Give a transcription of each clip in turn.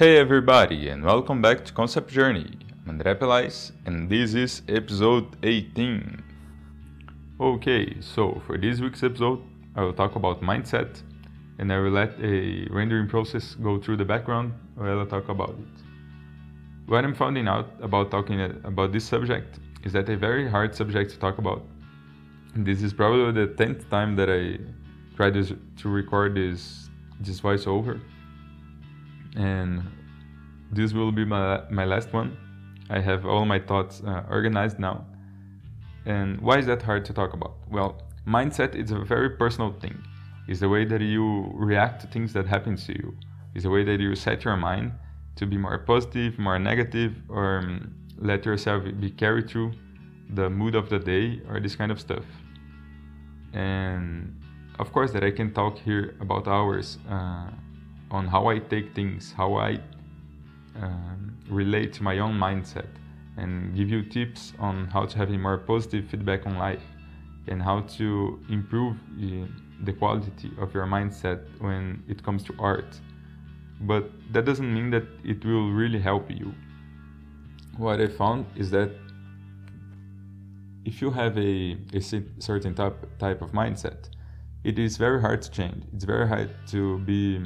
Hey everybody, and welcome back to Concept Journey. I'm André Pelaes, and this is episode 18. Okay, so for this week's episode, I will talk about mindset, and I will let a rendering process go through the background while I talk about it. What I'm finding out about talking uh, about this subject is that a very hard subject to talk about. This is probably the tenth time that I tried to, record this this voiceover and this will be my, my last one. I have all my thoughts uh, organized now. And why is that hard to talk about? Well, mindset is a very personal thing. It's the way that you react to things that happen to you. It's the way that you set your mind to be more positive, more negative, or um, let yourself be carried through the mood of the day or this kind of stuff. And of course, that I can talk here about hours uh, on how I take things, how I um, relate to my own mindset, and give you tips on how to have a more positive feedback on life and how to improve the quality of your mindset when it comes to art. But that doesn't mean that it will really help you. What I found is that if you have a, a certain type, type of mindset, it is very hard to change. It's very hard to be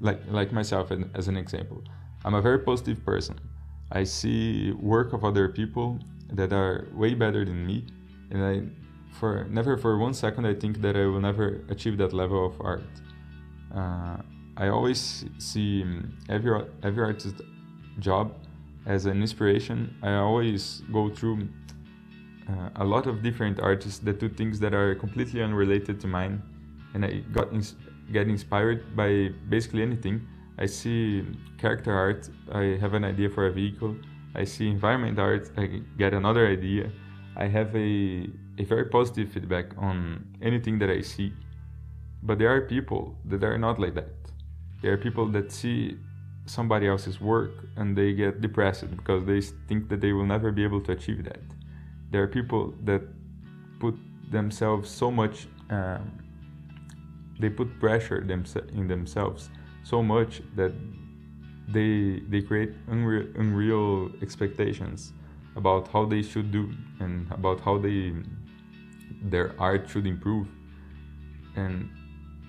like like myself as an example. I'm a very positive person. I see work of other people that are way better than me, and I for never for one second I think that I will never achieve that level of art. Uh, I always see every every artist job as an inspiration. I always go through uh, a lot of different artists that do things that are completely unrelated to mine, and I got ins- get inspired by basically anything. I see character art, I have an idea for a vehicle. I see environment art, I get another idea. I have a, a very positive feedback on anything that I see. But there are people that are not like that. There are people that see somebody else's work and they get depressed because they think that they will never be able to achieve that. There are people that put themselves so much, um, they put pressure in themselves so much that they they create unreal, unreal expectations about how they should do and about how they their art should improve. And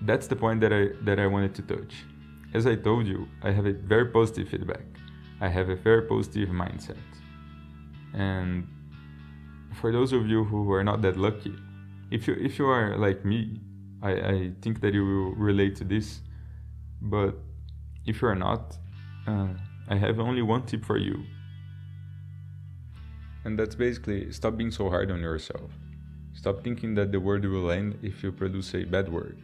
that's the point that I that I wanted to touch. As I told you I have a very positive feedback. I have a very positive mindset. And for those of you who are not that lucky if you if you are like me I, I think that you will relate to this but if you're not, uh, I have only one tip for you. And that's basically stop being so hard on yourself. Stop thinking that the world will end if you produce a bad work.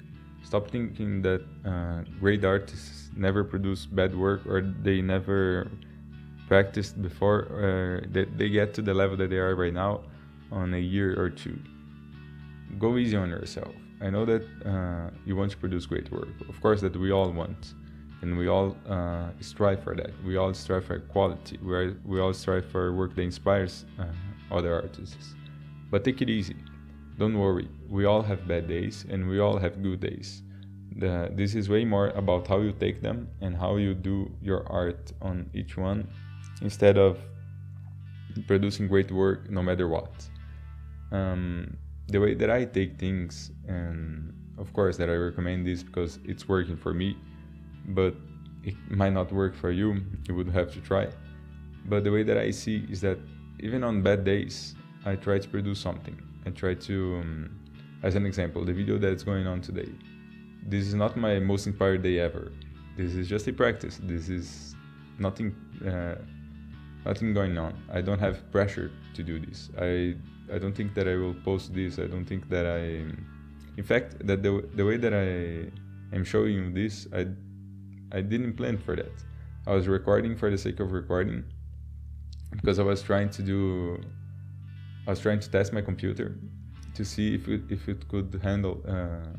Stop thinking that uh, great artists never produce bad work or they never practiced before or that they get to the level that they are right now on a year or two. Go easy on yourself. I know that uh, you want to produce great work. Of course, that we all want, and we all uh, strive for that. We all strive for quality. We are, we all strive for work that inspires uh, other artists. But take it easy. Don't worry. We all have bad days, and we all have good days. The, this is way more about how you take them and how you do your art on each one, instead of producing great work no matter what. Um, the way that I take things, and of course that I recommend this because it's working for me, but it might not work for you. You would have to try. But the way that I see is that even on bad days, I try to produce something. I try to, um, as an example, the video that's going on today. This is not my most inspired day ever. This is just a practice. This is nothing, uh, nothing going on. I don't have pressure to do this. I I don't think that I will post this. I don't think that I, in fact, that the the way that I am showing you this, I I didn't plan for that. I was recording for the sake of recording because I was trying to do. I was trying to test my computer to see if it, if it could handle uh,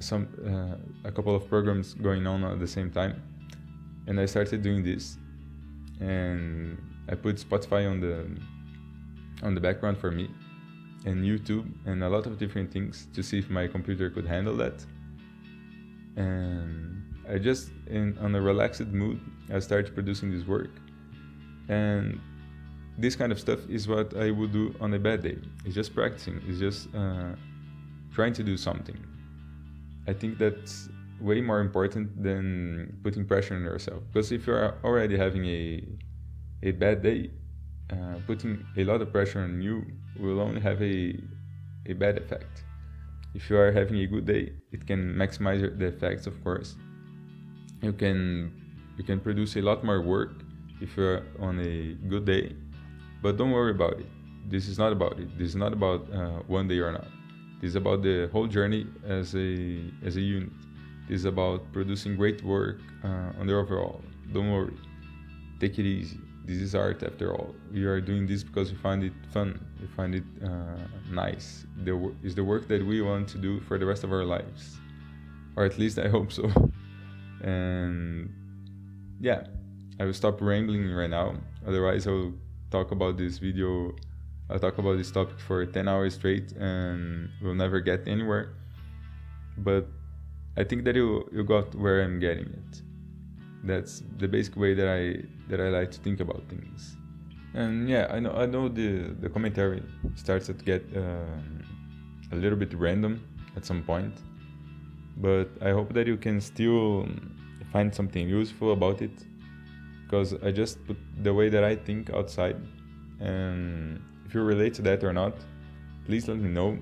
some uh, a couple of programs going on at the same time, and I started doing this, and I put Spotify on the on the background for me and YouTube and a lot of different things to see if my computer could handle that. And I just in on a relaxed mood I started producing this work, and this kind of stuff is what I would do on a bad day. It's just practicing. It's just uh, trying to do something. I think that's way more important than putting pressure on yourself. Because if you're already having a a bad day, uh, putting a lot of pressure on you will only have a a bad effect. If you are having a good day, it can maximize the effects, of course. You can you can produce a lot more work if you're on a good day, but don't worry about it. This is not about it. This is not about uh, one day or not. This is about the whole journey as a as a unit. Is about producing great work uh, on the overall. Don't worry. Take it easy. This is art after all. We are doing this because we find it fun. We find it uh, nice. The is the work that we want to do for the rest of our lives, or at least I hope so. and yeah, I will stop rambling right now. Otherwise, I will talk about this video I'll talk about this topic for 10 hours straight and we'll never get anywhere. But I think that you you got where I'm getting it. That's the basic way that I that I like to think about things. And yeah, I know I know the the commentary starts to get uh, a little bit random at some point, but I hope that you can still find something useful about it because I just put the way that I think outside and if you relate to that or not, please let me know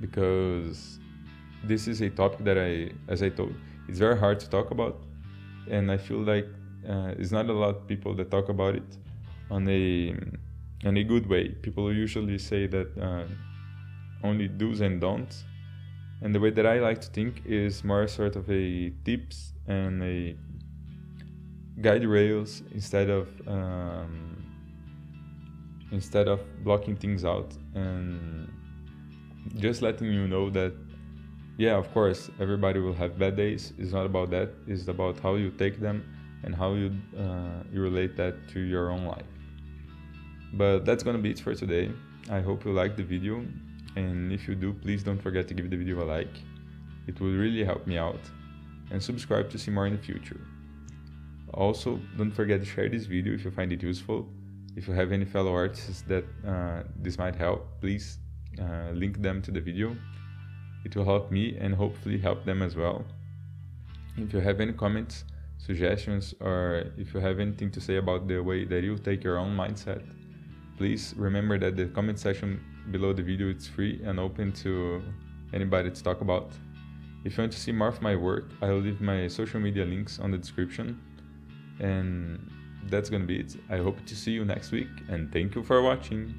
because this is a topic that I, as I told, it's very hard to talk about, and I feel like uh, it's not a lot of people that talk about it on a in a good way. People usually say that uh, only do's and don'ts, and the way that I like to think is more sort of a tips and a guide rails instead of um, instead of blocking things out and just letting you know that yeah of course everybody will have bad days. It's not about that. It's about how you take them and how you uh, you relate that to your own life. But that's gonna be it for today. I hope you liked the video. And if you do please don't forget to give the video a like. It will really help me out. And subscribe to see more in the future. Also don't forget to share this video if you find it useful. If you have any fellow artists that uh, this might help, please uh, link them to the video. It will help me and hopefully help them as well. If you have any comments, suggestions, or if you have anything to say about the way that you take your own mindset, please remember that the comment section below the video is free and open to anybody to talk about. If you want to see more of my work, I will leave my social media links on the description. And that's gonna be it. I hope to see you next week and thank you for watching.